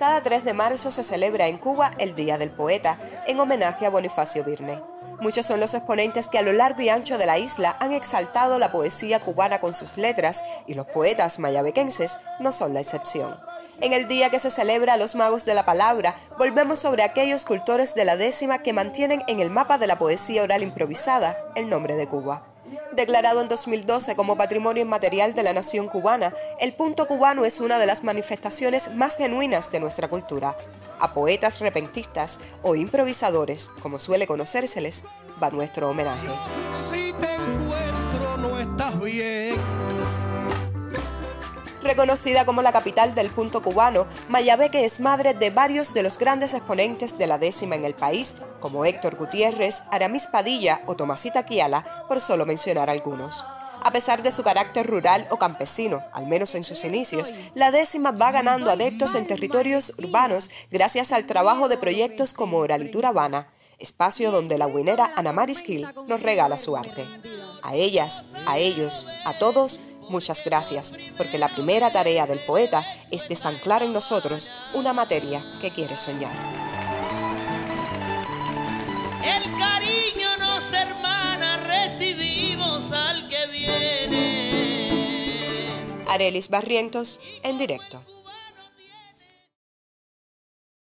cada 3 de marzo se celebra en Cuba el Día del Poeta, en homenaje a Bonifacio Birne. Muchos son los exponentes que a lo largo y ancho de la isla han exaltado la poesía cubana con sus letras y los poetas mayabequenses no son la excepción. En el día que se celebra a los magos de la palabra, volvemos sobre aquellos cultores de la décima que mantienen en el mapa de la poesía oral improvisada el nombre de Cuba. Declarado en 2012 como Patrimonio Inmaterial de la Nación Cubana, el punto cubano es una de las manifestaciones más genuinas de nuestra cultura. A poetas repentistas o improvisadores, como suele conocérseles, va nuestro homenaje. Si te encuentro no estás bien. Reconocida como la capital del punto cubano, Mayabeque es madre de varios de los grandes exponentes de la décima en el país, como Héctor Gutiérrez, Aramis Padilla o Tomasita Kiala, por solo mencionar algunos. A pesar de su carácter rural o campesino, al menos en sus inicios, la décima va ganando adeptos en territorios urbanos gracias al trabajo de proyectos como Oralitura Habana, espacio donde la guinera Ana Maris Gil nos regala su arte. A ellas, a ellos, a todos, muchas gracias, porque la primera tarea del poeta es desanclar en nosotros una materia que quiere soñar. El cariño nos hermana, recibimos al que viene. Arelis Barrientos, en directo.